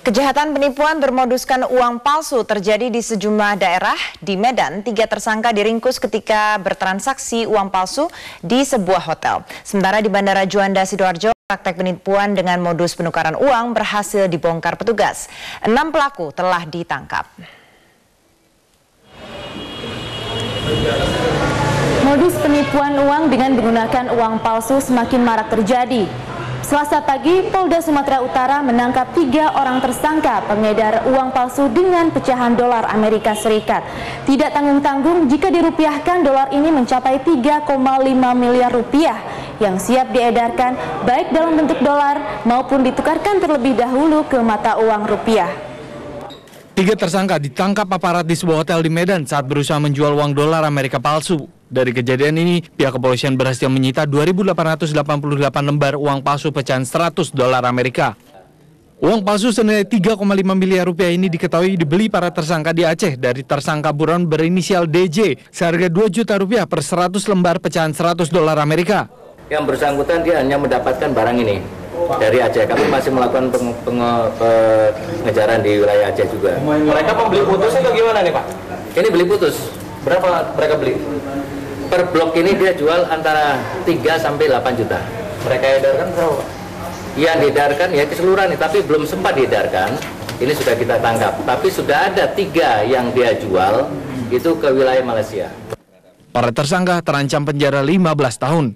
Kejahatan penipuan bermoduskan uang palsu terjadi di sejumlah daerah. Di Medan, tiga tersangka diringkus ketika bertransaksi uang palsu di sebuah hotel. Sementara di Bandara Juanda, Sidoarjo, praktek penipuan dengan modus penukaran uang berhasil dibongkar petugas. Enam pelaku telah ditangkap. Modus penipuan uang dengan menggunakan uang palsu semakin marak terjadi. Selasa pagi, Polda Sumatera Utara menangkap tiga orang tersangka pengedar uang palsu dengan pecahan dolar Amerika Serikat. Tidak tanggung-tanggung jika dirupiahkan dolar ini mencapai 3,5 miliar rupiah yang siap diedarkan baik dalam bentuk dolar maupun ditukarkan terlebih dahulu ke mata uang rupiah. Tiga tersangka ditangkap aparat di sebuah hotel di Medan saat berusaha menjual uang dolar Amerika palsu. Dari kejadian ini, pihak kepolisian berhasil menyita 2.888 lembar uang palsu pecahan 100 dolar Amerika. Uang palsu senilai 3,5 miliar rupiah ini diketahui dibeli para tersangka di Aceh dari tersangka buron berinisial DJ seharga 2 juta rupiah per 100 lembar pecahan 100 dolar Amerika. Yang bersangkutan dia hanya mendapatkan barang ini dari Aceh. Kami masih melakukan peng, peng, pengejaran di wilayah Aceh juga. Mereka membeli putus atau gimana nih Pak? Ini beli putus. Berapa mereka beli? per blok ini dia jual antara 3 sampai 8 juta. Mereka edarkan berapa? Yang diedarkan ya keseluruhan, tapi belum sempat diedarkan. Ini sudah kita tangkap. Tapi sudah ada tiga yang dia jual itu ke wilayah Malaysia. Para tersangka terancam penjara 15 tahun.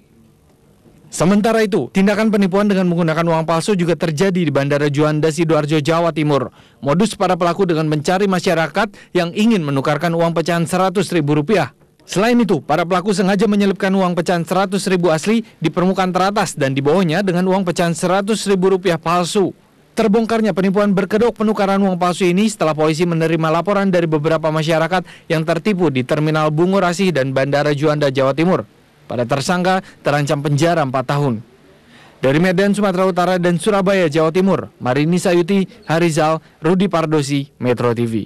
Sementara itu, tindakan penipuan dengan menggunakan uang palsu juga terjadi di Bandara Juanda Sidoarjo, Jawa Timur. Modus para pelaku dengan mencari masyarakat yang ingin menukarkan uang pecahan 100 ribu rupiah. Selain itu, para pelaku sengaja menyelipkan uang pecahan 100 ribu asli di permukaan teratas dan di bawahnya dengan uang pecahan 100 ribu rupiah palsu. Terbongkarnya penipuan berkedok penukaran uang palsu ini setelah polisi menerima laporan dari beberapa masyarakat yang tertipu di Terminal Bungo Rasih dan Bandara Juanda, Jawa Timur. Pada tersangka terancam penjara 4 tahun. Dari Medan, Sumatera Utara dan Surabaya, Jawa Timur, Marini Sayuti, Harizal, Rudi Pardosi, Metro TV.